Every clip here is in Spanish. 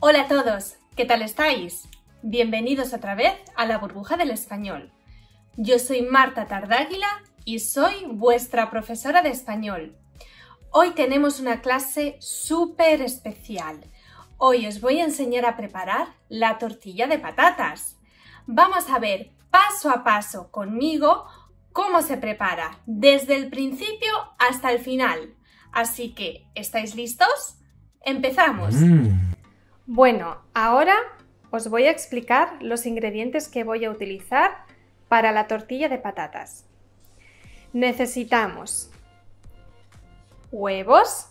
Hola a todos, ¿qué tal estáis? Bienvenidos otra vez a la burbuja del español. Yo soy Marta Tardáguila y soy vuestra profesora de español. Hoy tenemos una clase súper especial. Hoy os voy a enseñar a preparar la tortilla de patatas. Vamos a ver paso a paso conmigo cómo se prepara desde el principio hasta el final. Así que, ¿estáis listos? ¡Empezamos! Mm. Bueno, ahora os voy a explicar los ingredientes que voy a utilizar para la tortilla de patatas. Necesitamos huevos,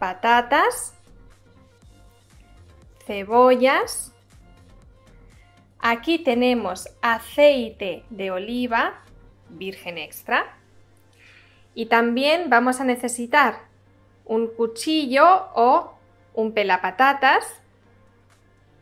patatas, cebollas, aquí tenemos aceite de oliva virgen extra y también vamos a necesitar un cuchillo o un pelapatatas,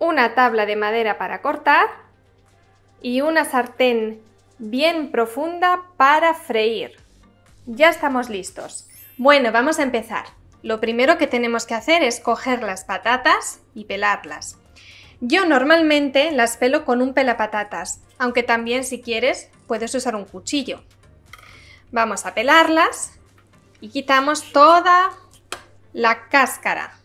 una tabla de madera para cortar y una sartén bien profunda para freír. Ya estamos listos. Bueno, vamos a empezar. Lo primero que tenemos que hacer es coger las patatas y pelarlas. Yo normalmente las pelo con un pelapatatas, aunque también si quieres puedes usar un cuchillo. Vamos a pelarlas y quitamos toda la cáscara.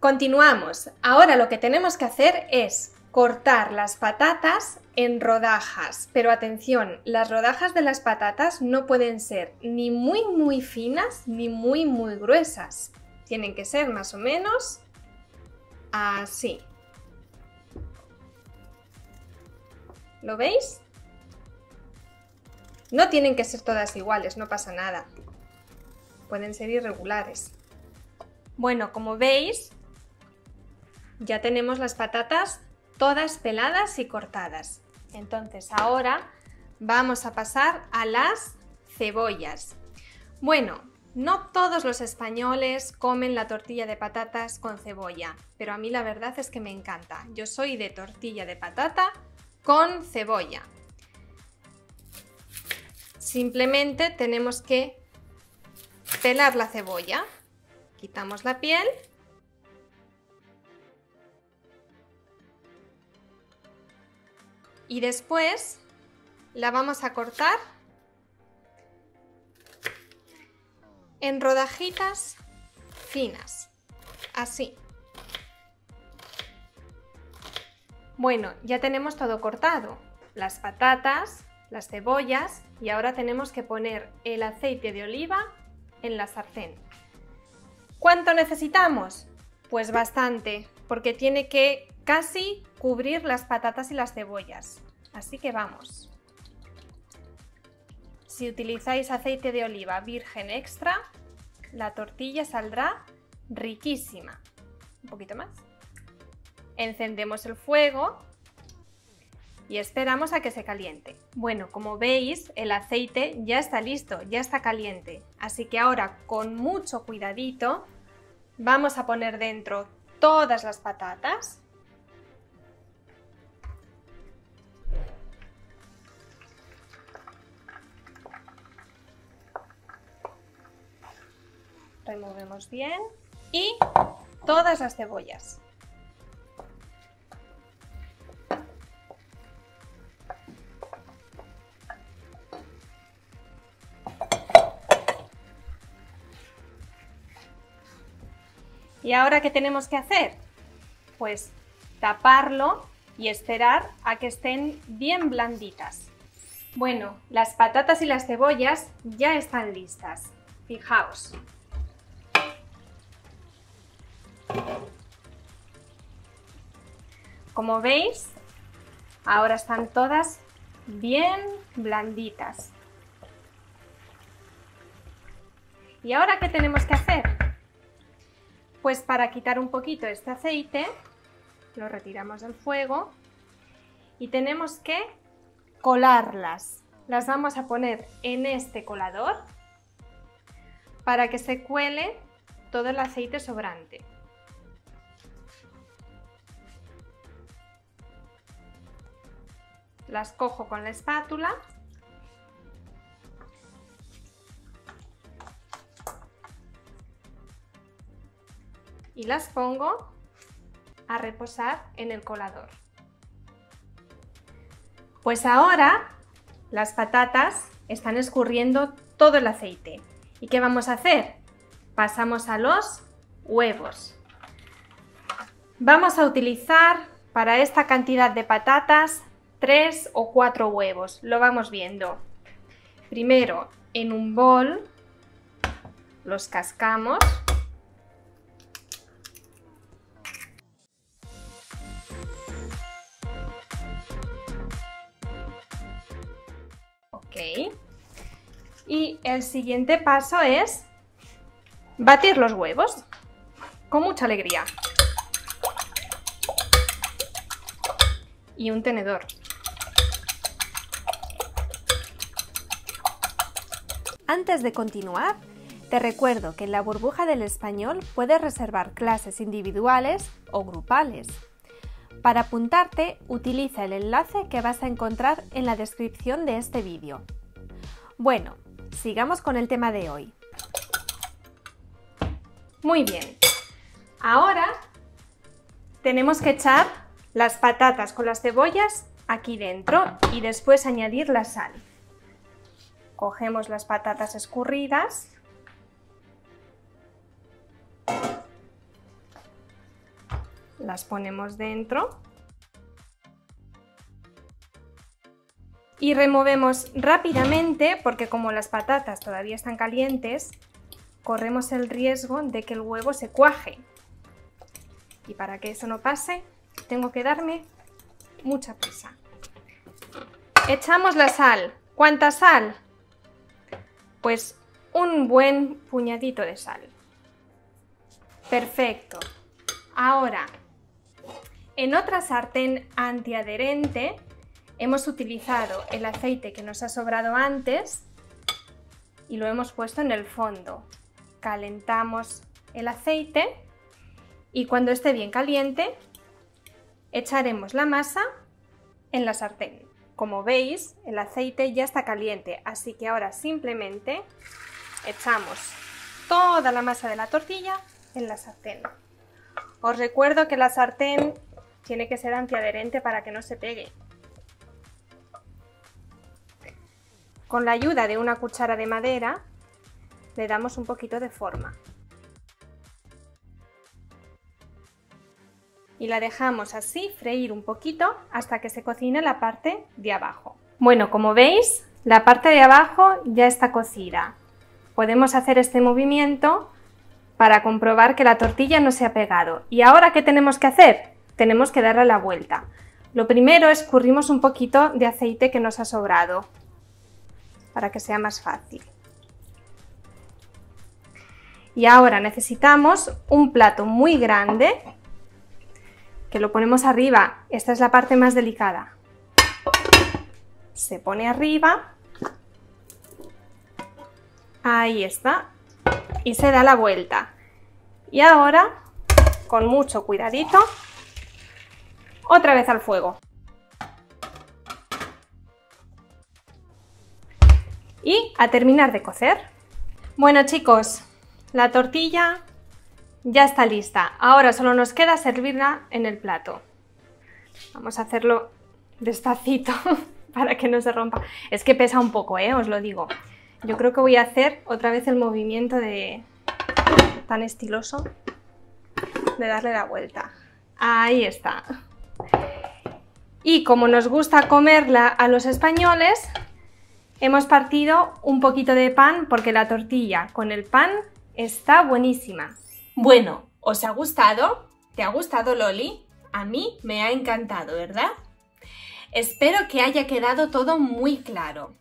Continuamos. Ahora lo que tenemos que hacer es cortar las patatas en rodajas. Pero atención, las rodajas de las patatas no pueden ser ni muy muy finas ni muy muy gruesas. Tienen que ser más o menos así. ¿Lo veis? No tienen que ser todas iguales, no pasa nada. Pueden ser irregulares. Bueno, como veis, ya tenemos las patatas todas peladas y cortadas. Entonces ahora vamos a pasar a las cebollas. Bueno, no todos los españoles comen la tortilla de patatas con cebolla, pero a mí la verdad es que me encanta. Yo soy de tortilla de patata con cebolla. Simplemente tenemos que pelar la cebolla. Quitamos la piel y después la vamos a cortar en rodajitas finas, así. Bueno, ya tenemos todo cortado, las patatas, las cebollas y ahora tenemos que poner el aceite de oliva en la sartén. ¿Cuánto necesitamos? Pues bastante, porque tiene que casi cubrir las patatas y las cebollas. Así que vamos. Si utilizáis aceite de oliva virgen extra, la tortilla saldrá riquísima. Un poquito más. Encendemos el fuego y esperamos a que se caliente. Bueno, como veis, el aceite ya está listo, ya está caliente. Así que ahora, con mucho cuidadito, vamos a poner dentro todas las patatas removemos bien y todas las cebollas. ¿Y ahora qué tenemos que hacer? Pues taparlo y esperar a que estén bien blanditas. Bueno, las patatas y las cebollas ya están listas. Fijaos, Como veis, ahora están todas bien blanditas. ¿Y ahora qué tenemos que hacer? Pues para quitar un poquito este aceite, lo retiramos del fuego y tenemos que colarlas. Las vamos a poner en este colador para que se cuele todo el aceite sobrante. Las cojo con la espátula y las pongo a reposar en el colador. Pues ahora las patatas están escurriendo todo el aceite. ¿Y qué vamos a hacer? Pasamos a los huevos. Vamos a utilizar para esta cantidad de patatas tres o cuatro huevos. Lo vamos viendo. Primero en un bol los cascamos. Ok. Y el siguiente paso es batir los huevos con mucha alegría. Y un tenedor. Antes de continuar, te recuerdo que en la burbuja del español puedes reservar clases individuales o grupales. Para apuntarte, utiliza el enlace que vas a encontrar en la descripción de este vídeo. Bueno, sigamos con el tema de hoy. Muy bien. Ahora tenemos que echar las patatas con las cebollas aquí dentro y después añadir la sal. Cogemos las patatas escurridas. Las ponemos dentro. Y removemos rápidamente porque como las patatas todavía están calientes, corremos el riesgo de que el huevo se cuaje. Y para que eso no pase, tengo que darme mucha prisa. Echamos la sal. ¿Cuánta sal? Pues un buen puñadito de sal. Perfecto. Ahora, en otra sartén antiadherente hemos utilizado el aceite que nos ha sobrado antes y lo hemos puesto en el fondo. Calentamos el aceite y cuando esté bien caliente echaremos la masa en la sartén. Como veis, el aceite ya está caliente, así que ahora simplemente echamos toda la masa de la tortilla en la sartén. Os recuerdo que la sartén tiene que ser antiadherente para que no se pegue. Con la ayuda de una cuchara de madera le damos un poquito de forma. Y la dejamos así freír un poquito hasta que se cocine la parte de abajo. Bueno, como veis, la parte de abajo ya está cocida. Podemos hacer este movimiento para comprobar que la tortilla no se ha pegado. ¿Y ahora qué tenemos que hacer? Tenemos que darle la vuelta. Lo primero escurrimos un poquito de aceite que nos ha sobrado para que sea más fácil. Y ahora necesitamos un plato muy grande que lo ponemos arriba. Esta es la parte más delicada. Se pone arriba. Ahí está. Y se da la vuelta. Y ahora, con mucho cuidadito, otra vez al fuego. Y a terminar de cocer. Bueno chicos, la tortilla ya está lista. Ahora solo nos queda servirla en el plato. Vamos a hacerlo despacito para que no se rompa. Es que pesa un poco, ¿eh? os lo digo. Yo creo que voy a hacer otra vez el movimiento de tan estiloso de darle la vuelta. Ahí está. Y como nos gusta comerla a los españoles, hemos partido un poquito de pan porque la tortilla con el pan está buenísima. Bueno, ¿os ha gustado? ¿Te ha gustado Loli? A mí me ha encantado, ¿verdad? Espero que haya quedado todo muy claro.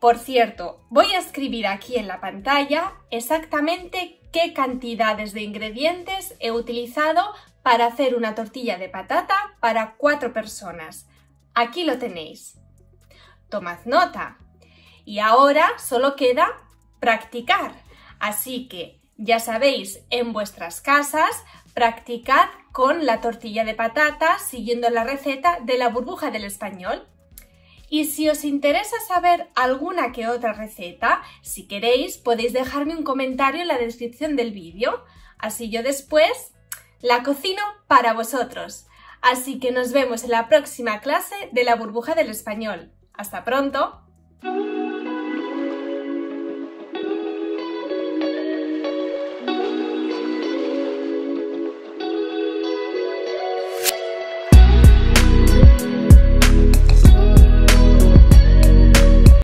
Por cierto, voy a escribir aquí en la pantalla exactamente qué cantidades de ingredientes he utilizado para hacer una tortilla de patata para cuatro personas. Aquí lo tenéis. Tomad nota. Y ahora solo queda practicar. Así que ya sabéis, en vuestras casas practicad con la tortilla de patata siguiendo la receta de la burbuja del español. Y si os interesa saber alguna que otra receta, si queréis podéis dejarme un comentario en la descripción del vídeo, así yo después la cocino para vosotros. Así que nos vemos en la próxima clase de la burbuja del español. ¡Hasta pronto!